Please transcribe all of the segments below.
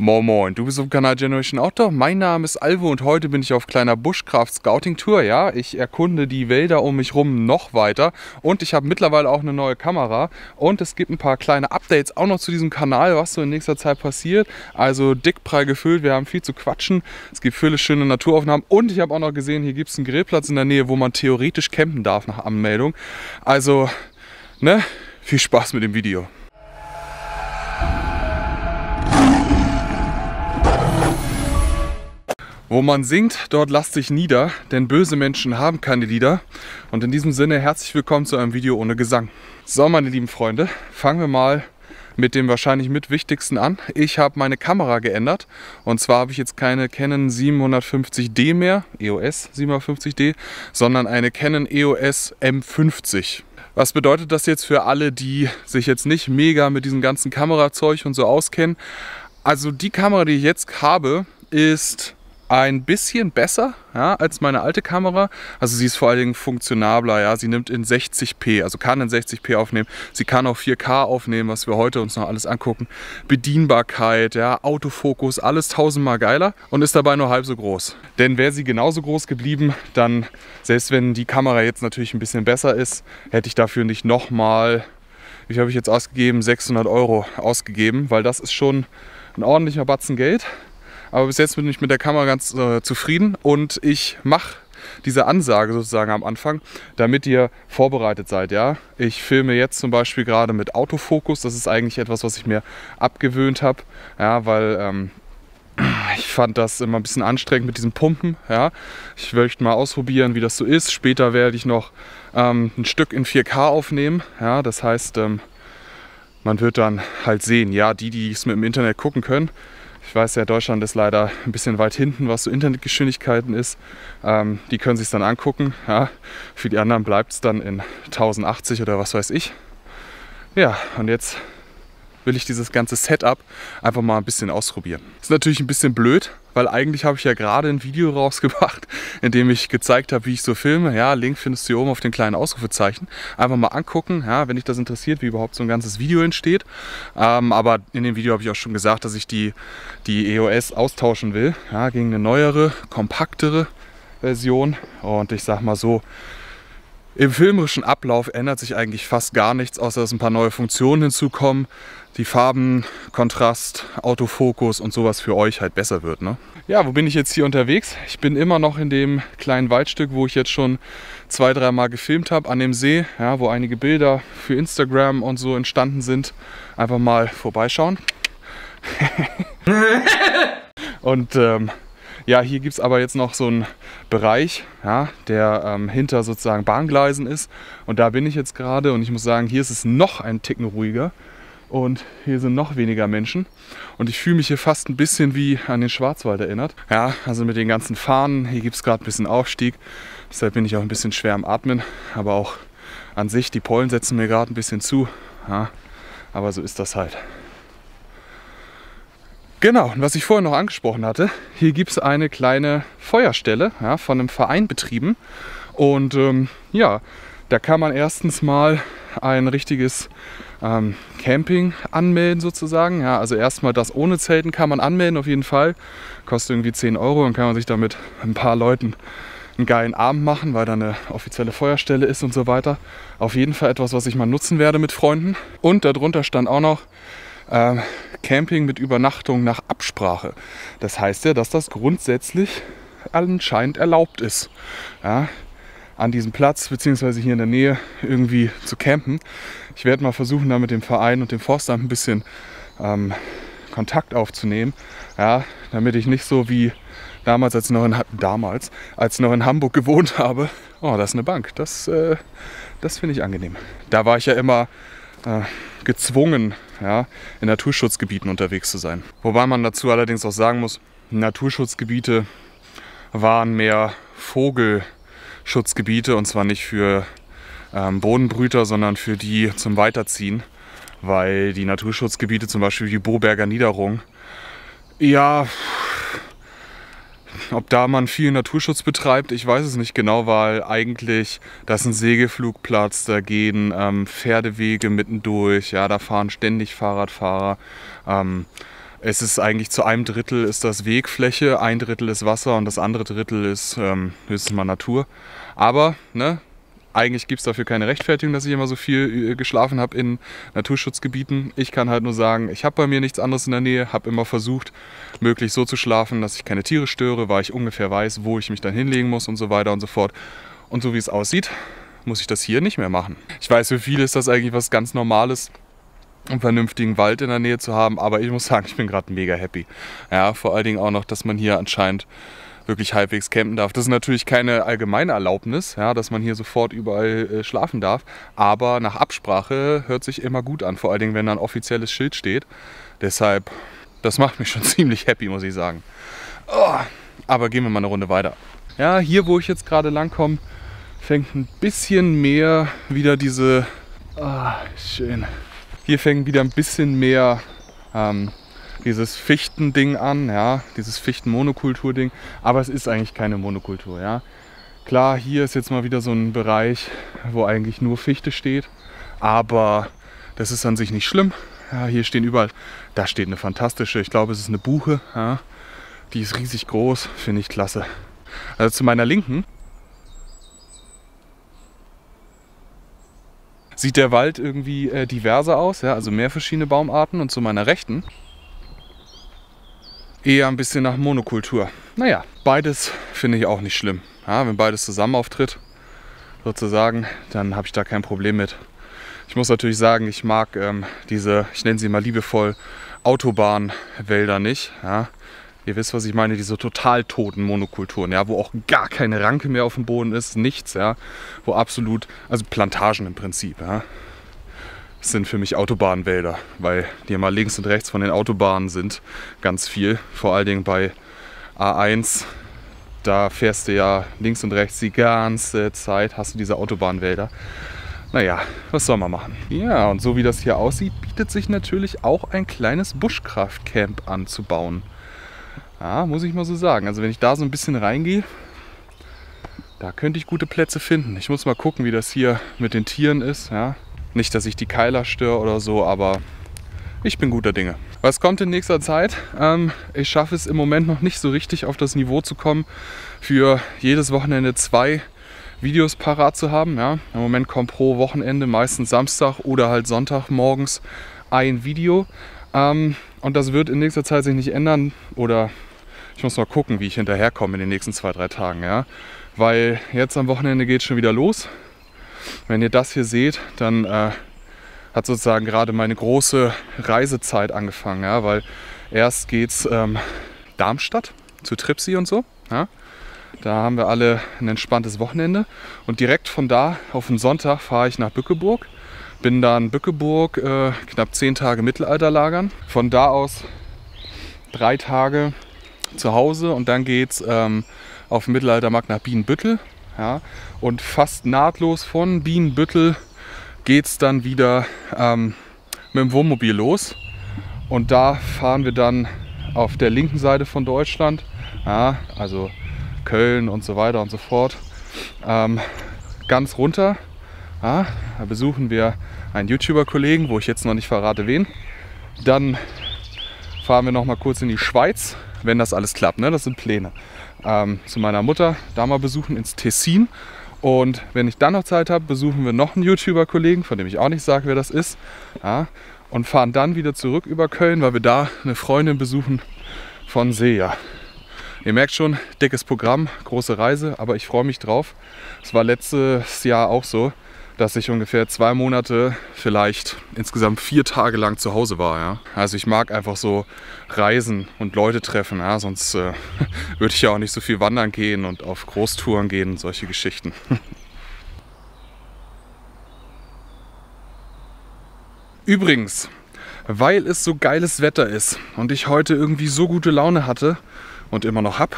Moin Moin, du bist auf Kanal Generation Outdoor. Mein Name ist Alvo und heute bin ich auf kleiner Bushcraft Scouting Tour. Ja, ich erkunde die Wälder um mich rum noch weiter und ich habe mittlerweile auch eine neue Kamera und es gibt ein paar kleine Updates auch noch zu diesem Kanal, was so in nächster Zeit passiert. Also dickprall gefüllt, wir haben viel zu quatschen. Es gibt viele schöne Naturaufnahmen und ich habe auch noch gesehen, hier gibt es einen Grillplatz in der Nähe, wo man theoretisch campen darf nach Anmeldung. Also, ne, viel Spaß mit dem Video. Wo man singt, dort lasst sich nieder, denn böse Menschen haben keine Lieder. Und in diesem Sinne herzlich willkommen zu einem Video ohne Gesang. So, meine lieben Freunde, fangen wir mal mit dem wahrscheinlich mit wichtigsten an. Ich habe meine Kamera geändert und zwar habe ich jetzt keine Canon 750D mehr, EOS 750D, sondern eine Canon EOS M50. Was bedeutet das jetzt für alle, die sich jetzt nicht mega mit diesem ganzen Kamerazeug und so auskennen? Also die Kamera, die ich jetzt habe, ist ein bisschen besser ja, als meine alte Kamera. Also sie ist vor allen Dingen funktionabler. Ja. Sie nimmt in 60p, also kann in 60p aufnehmen. Sie kann auch 4K aufnehmen, was wir heute uns noch alles angucken. Bedienbarkeit, ja, Autofokus, alles tausendmal geiler und ist dabei nur halb so groß. Denn wäre sie genauso groß geblieben, dann, selbst wenn die Kamera jetzt natürlich ein bisschen besser ist, hätte ich dafür nicht nochmal, wie habe ich jetzt ausgegeben, 600 Euro ausgegeben, weil das ist schon ein ordentlicher Batzen Geld. Aber bis jetzt bin ich mit der Kamera ganz äh, zufrieden und ich mache diese Ansage sozusagen am Anfang, damit ihr vorbereitet seid. Ja? Ich filme jetzt zum Beispiel gerade mit Autofokus. Das ist eigentlich etwas, was ich mir abgewöhnt habe, ja, weil ähm, ich fand das immer ein bisschen anstrengend mit diesen Pumpen. Ja? Ich möchte mal ausprobieren, wie das so ist. Später werde ich noch ähm, ein Stück in 4K aufnehmen. Ja? Das heißt, ähm, man wird dann halt sehen, ja, die, die es mit dem Internet gucken können, ich weiß ja, Deutschland ist leider ein bisschen weit hinten, was so Internetgeschwindigkeiten ist. Ähm, die können sich dann angucken. Ja. Für die anderen bleibt es dann in 1080 oder was weiß ich. Ja, und jetzt will ich dieses ganze Setup einfach mal ein bisschen ausprobieren. Ist natürlich ein bisschen blöd, weil eigentlich habe ich ja gerade ein Video rausgebracht, in dem ich gezeigt habe, wie ich so filme. Ja, Link findest du hier oben auf den kleinen Ausrufezeichen. Einfach mal angucken, ja, wenn dich das interessiert, wie überhaupt so ein ganzes Video entsteht. Ähm, aber in dem Video habe ich auch schon gesagt, dass ich die, die EOS austauschen will, ja, gegen eine neuere, kompaktere Version. Und ich sag mal so, im filmerischen Ablauf ändert sich eigentlich fast gar nichts, außer dass ein paar neue Funktionen hinzukommen die Farben, Kontrast, Autofokus und sowas für euch halt besser wird. Ne? Ja, wo bin ich jetzt hier unterwegs? Ich bin immer noch in dem kleinen Waldstück, wo ich jetzt schon zwei, dreimal gefilmt habe, an dem See, ja, wo einige Bilder für Instagram und so entstanden sind. Einfach mal vorbeischauen. und ähm, ja, hier gibt es aber jetzt noch so einen Bereich, ja, der ähm, hinter sozusagen Bahngleisen ist. Und da bin ich jetzt gerade und ich muss sagen, hier ist es noch ein Ticken ruhiger und hier sind noch weniger Menschen. Und ich fühle mich hier fast ein bisschen wie an den Schwarzwald erinnert. Ja, also mit den ganzen Fahnen, hier gibt es gerade ein bisschen Aufstieg. Deshalb bin ich auch ein bisschen schwer am Atmen. Aber auch an sich, die Pollen setzen mir gerade ein bisschen zu. Ja, aber so ist das halt. Genau, und was ich vorher noch angesprochen hatte, hier gibt es eine kleine Feuerstelle ja, von einem Verein betrieben. Und ähm, ja, da kann man erstens mal ein richtiges ähm, Camping anmelden sozusagen. Ja, also erstmal das ohne Zelten kann man anmelden auf jeden Fall. Kostet irgendwie 10 Euro und kann man sich damit ein paar Leuten einen geilen Abend machen, weil da eine offizielle Feuerstelle ist und so weiter. Auf jeden Fall etwas, was ich mal nutzen werde mit Freunden. Und darunter stand auch noch äh, Camping mit Übernachtung nach Absprache. Das heißt ja, dass das grundsätzlich anscheinend erlaubt ist. Ja, an diesem Platz beziehungsweise hier in der Nähe irgendwie zu campen. Ich werde mal versuchen, da mit dem Verein und dem Forstamt ein bisschen ähm, Kontakt aufzunehmen, ja, damit ich nicht so wie damals, als ich noch in, damals, als ich noch in Hamburg gewohnt habe, oh, das ist eine Bank, das, äh, das finde ich angenehm. Da war ich ja immer äh, gezwungen, ja, in Naturschutzgebieten unterwegs zu sein. Wobei man dazu allerdings auch sagen muss, Naturschutzgebiete waren mehr Vogel- Schutzgebiete und zwar nicht für ähm, Bodenbrüter, sondern für die zum Weiterziehen, weil die Naturschutzgebiete, zum Beispiel die Boberger Niederung, ja, ob da man viel Naturschutz betreibt, ich weiß es nicht genau, weil eigentlich das ist ein Segelflugplatz, da gehen ähm, Pferdewege mittendurch, ja, da fahren ständig Fahrradfahrer. Ähm, es ist eigentlich zu einem Drittel ist das Wegfläche, ein Drittel ist Wasser und das andere Drittel ist ähm, höchstens mal Natur. Aber ne, eigentlich gibt es dafür keine Rechtfertigung, dass ich immer so viel äh, geschlafen habe in Naturschutzgebieten. Ich kann halt nur sagen, ich habe bei mir nichts anderes in der Nähe, habe immer versucht, möglichst so zu schlafen, dass ich keine Tiere störe, weil ich ungefähr weiß, wo ich mich dann hinlegen muss und so weiter und so fort. Und so wie es aussieht, muss ich das hier nicht mehr machen. Ich weiß, für viele ist das eigentlich was ganz Normales, einen vernünftigen Wald in der Nähe zu haben, aber ich muss sagen, ich bin gerade mega happy. Ja, vor allen Dingen auch noch, dass man hier anscheinend wirklich halbwegs campen darf. Das ist natürlich keine allgemeine Erlaubnis, ja, dass man hier sofort überall äh, schlafen darf. Aber nach Absprache hört sich immer gut an, vor allen Dingen, wenn da ein offizielles Schild steht. Deshalb, das macht mich schon ziemlich happy, muss ich sagen. Oh, aber gehen wir mal eine Runde weiter. Ja, hier, wo ich jetzt gerade lang komme, fängt ein bisschen mehr wieder diese. Oh, schön. Hier fängt wieder ein bisschen mehr ähm, dieses Fichtending an, ja, dieses Fichtenmonokultur-Ding. Aber es ist eigentlich keine Monokultur, ja. Klar, hier ist jetzt mal wieder so ein Bereich, wo eigentlich nur Fichte steht, aber das ist an sich nicht schlimm. Ja, hier stehen überall, da steht eine fantastische, ich glaube, es ist eine Buche, ja, die ist riesig groß, finde ich klasse. Also zu meiner Linken sieht der Wald irgendwie äh, diverser aus, ja, also mehr verschiedene Baumarten und zu meiner Rechten eher ein bisschen nach Monokultur. Naja, beides finde ich auch nicht schlimm. Ja, wenn beides zusammen auftritt, sozusagen, dann habe ich da kein Problem mit. Ich muss natürlich sagen, ich mag ähm, diese, ich nenne sie mal liebevoll, Autobahnwälder nicht. Ja. Ihr wisst, was ich meine, diese total toten Monokulturen, ja, wo auch gar keine Ranke mehr auf dem Boden ist, nichts, ja, wo absolut, also Plantagen im Prinzip, ja, sind für mich Autobahnwälder, weil die immer links und rechts von den Autobahnen sind. Ganz viel. Vor allen Dingen bei A1. Da fährst du ja links und rechts die ganze Zeit, hast du diese Autobahnwälder. Naja, was soll man machen? Ja, und so wie das hier aussieht, bietet sich natürlich auch ein kleines Buschkraftcamp anzubauen. Ja, muss ich mal so sagen. Also wenn ich da so ein bisschen reingehe, da könnte ich gute Plätze finden. Ich muss mal gucken, wie das hier mit den Tieren ist. Ja. Nicht, dass ich die Keiler störe oder so, aber ich bin guter Dinge. Was kommt in nächster Zeit? Ähm, ich schaffe es im Moment noch nicht so richtig auf das Niveau zu kommen, für jedes Wochenende zwei Videos parat zu haben. Ja. Im Moment kommt pro Wochenende meistens Samstag oder halt Sonntag morgens ein Video. Ähm, und das wird in nächster Zeit sich nicht ändern oder ich muss mal gucken, wie ich hinterherkomme in den nächsten zwei, drei Tagen. Ja. Weil jetzt am Wochenende geht es schon wieder los. Wenn ihr das hier seht, dann äh, hat sozusagen gerade meine große Reisezeit angefangen, ja, weil erst geht's ähm, Darmstadt zu Tripsi und so. Ja. Da haben wir alle ein entspanntes Wochenende und direkt von da auf den Sonntag fahre ich nach Bückeburg. Bin da in Bückeburg äh, knapp zehn Tage Mittelalter lagern. Von da aus drei Tage zu Hause und dann geht's ähm, auf den Mittelaltermarkt nach Bienenbüttel. Ja? Und fast nahtlos von Bienenbüttel geht es dann wieder ähm, mit dem Wohnmobil los. Und da fahren wir dann auf der linken Seite von Deutschland, ja, also Köln und so weiter und so fort, ähm, ganz runter. Ja, da besuchen wir einen YouTuber-Kollegen, wo ich jetzt noch nicht verrate wen. Dann fahren wir noch mal kurz in die Schweiz, wenn das alles klappt. Ne? Das sind Pläne ähm, zu meiner Mutter da mal besuchen ins Tessin. Und wenn ich dann noch Zeit habe, besuchen wir noch einen YouTuber-Kollegen, von dem ich auch nicht sage, wer das ist. Ja, und fahren dann wieder zurück über Köln, weil wir da eine Freundin besuchen von Seja. Ihr merkt schon, dickes Programm, große Reise, aber ich freue mich drauf. Es war letztes Jahr auch so dass ich ungefähr zwei Monate, vielleicht insgesamt vier Tage lang zu Hause war. Ja? Also ich mag einfach so reisen und Leute treffen, ja? sonst äh, würde ich ja auch nicht so viel wandern gehen und auf Großtouren gehen und solche Geschichten. Übrigens, weil es so geiles Wetter ist und ich heute irgendwie so gute Laune hatte und immer noch hab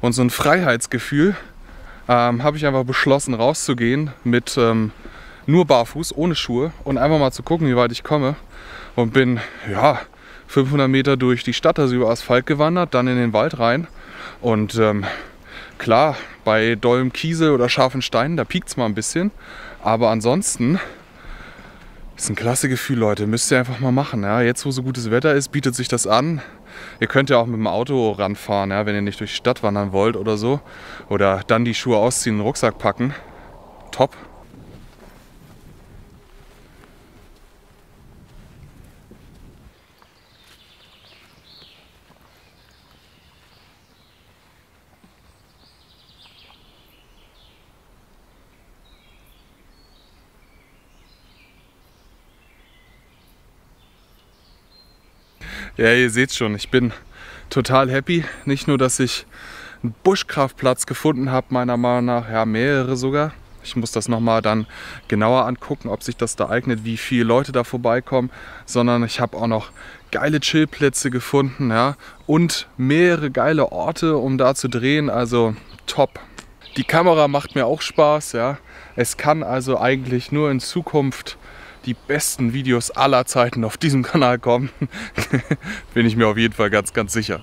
und so ein Freiheitsgefühl, ähm, habe ich einfach beschlossen rauszugehen mit ähm, nur barfuß, ohne Schuhe und einfach mal zu gucken, wie weit ich komme. Und bin, ja, 500 Meter durch die Stadt, also über Asphalt gewandert, dann in den Wald rein. Und ähm, klar, bei dollem Kiesel oder scharfen Steinen, da piekt es mal ein bisschen. Aber ansonsten ist ein klasse Gefühl, Leute. Müsst ihr einfach mal machen. Ja? Jetzt, wo so gutes Wetter ist, bietet sich das an. Ihr könnt ja auch mit dem Auto ranfahren, ja? wenn ihr nicht durch die Stadt wandern wollt oder so. Oder dann die Schuhe ausziehen, den Rucksack packen. Top. Ja, ihr seht schon, ich bin total happy. Nicht nur, dass ich einen Buschkraftplatz gefunden habe, meiner Meinung nach, ja, mehrere sogar. Ich muss das nochmal dann genauer angucken, ob sich das da eignet, wie viele Leute da vorbeikommen, sondern ich habe auch noch geile Chillplätze gefunden, ja, und mehrere geile Orte, um da zu drehen, also top. Die Kamera macht mir auch Spaß, ja. Es kann also eigentlich nur in Zukunft die besten Videos aller Zeiten auf diesem Kanal kommen. Bin ich mir auf jeden Fall ganz, ganz sicher.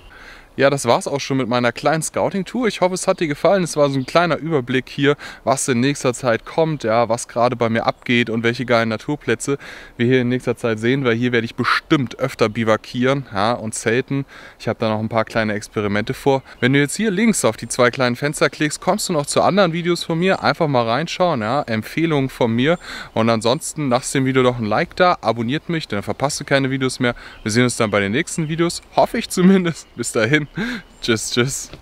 Ja, das war es auch schon mit meiner kleinen Scouting-Tour. Ich hoffe, es hat dir gefallen. Es war so ein kleiner Überblick hier, was in nächster Zeit kommt, ja, was gerade bei mir abgeht und welche geilen Naturplätze wir hier in nächster Zeit sehen, weil hier werde ich bestimmt öfter bivakieren ja, und zelten. Ich habe da noch ein paar kleine Experimente vor. Wenn du jetzt hier links auf die zwei kleinen Fenster klickst, kommst du noch zu anderen Videos von mir. Einfach mal reinschauen, ja, Empfehlungen von mir. Und ansonsten lasst dem Video doch ein Like da, abonniert mich, dann verpasst du keine Videos mehr. Wir sehen uns dann bei den nächsten Videos, hoffe ich zumindest. Bis dahin. just, just.